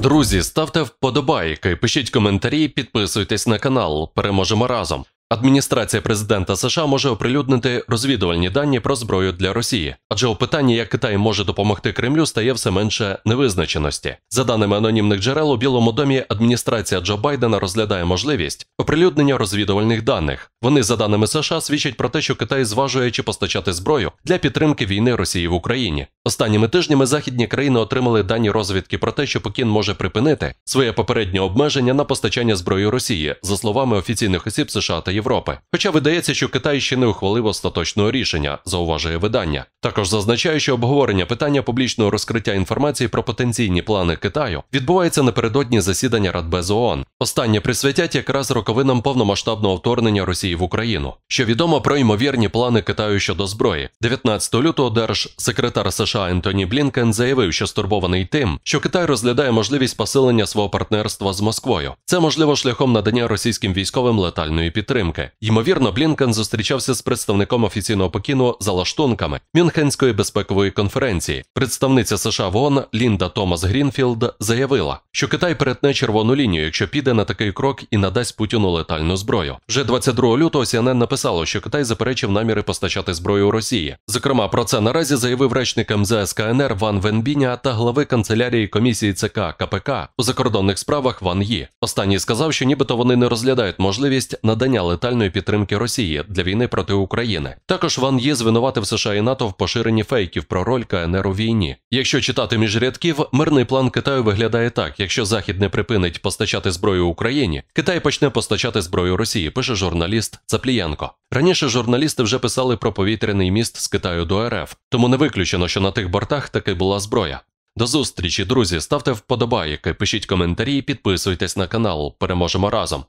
Друзі, ставте вподобайки, пишіть коментарі, підписуйтесь на канал. Переможемо разом. Адміністрація президента США може оприлюднити розвідувальні дані про зброю для Росії, адже у питанні, як Китай може допомогти Кремлю, стає все менше невизначеності. За даними анонімних джерел у Білому домі, адміністрація Джо Байдена розглядає можливість оприлюднення розвідувальних даних. Вони, за даними США, свідчать про те, що Китай зважує чи постачати зброю для підтримки війни Росії в Україні. Останніми тижнями західні країни отримали дані розвідки про те, що Пекін може припинити своє попереднє обмеження на постачання зброї Росії, за словами офіційних осіб США та. Хоча видається, що Китай ще не ухвалив остаточного рішення, зауважує видання. Також зазначає, що обговорення питання публічного розкриття інформації про потенційні плани Китаю відбувається напередодні засідання Радбезу ООН. Останнє присвятять якраз роковинам повномасштабного вторгнення Росії в Україну. Що відомо про ймовірні плани Китаю щодо зброї. 19 лютого держсекретар США Ентоні Блінкен заявив, що стурбований тим, що Китай розглядає можливість посилення свого партнерства з Москвою. Це можливо шляхом надання російським військовим летальної підтримки. Ймовірно, Блінкен зустрічався з представником офіційного Пекіну за лаштунками Мюнхенської безпекової конференції. Представниця США в ООН Лінда Томас Грінфілд заявила, що Китай перетне червону лінію, якщо піде на такий крок і надасть Путіну летальну зброю. Вже 22 лютого CNN написало, що Китай заперечив наміри постачати зброю Росії. Зокрема, про це наразі заявив речник МЗС КНР Ван Венбіня та глави канцелярії комісії ЦК КПК у закордонних справах Ван Ї. Останній сказав, що нібито вони не розглядають можливість надання летальної підтримки Росії для війни проти України. Також Ван Ї звинуватив США і НАТО в поширенні фейків про роль КНР у війні. Якщо читати між рядків, мирний план Китаю виглядає так: якщо Захід не припинить постачати зброю Україні, Китай почне постачати зброю Росії, пише журналіст Цаплієнко. Раніше журналісти вже писали про повітряний міст з Китаю до РФ, тому не виключено, що на тих бортах таки була зброя. До зустрічі, друзі. Ставте вподобайки, пишіть коментарі, підписуйтесь на канал. Переможемо разом.